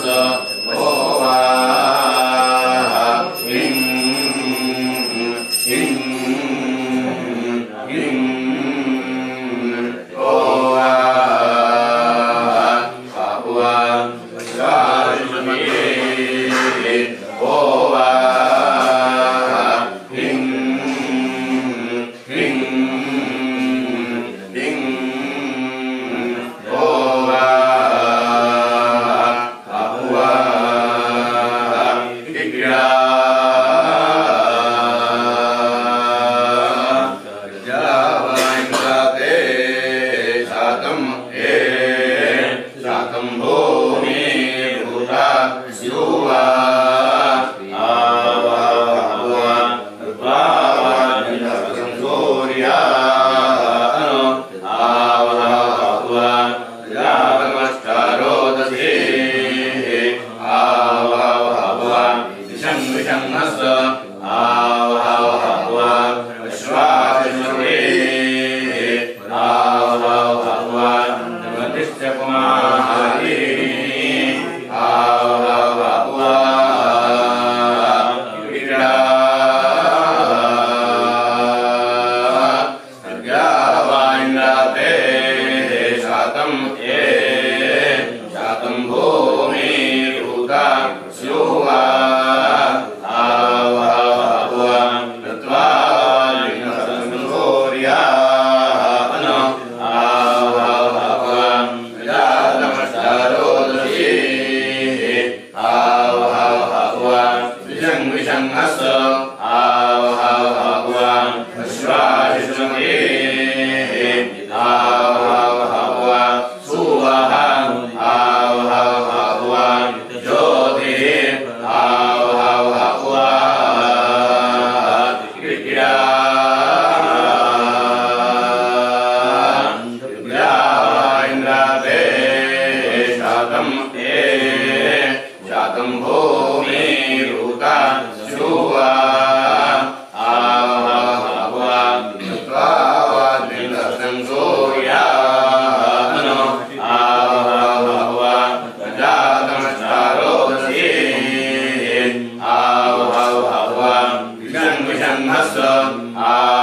Sasa Nasa. Amen.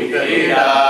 Zamagyevde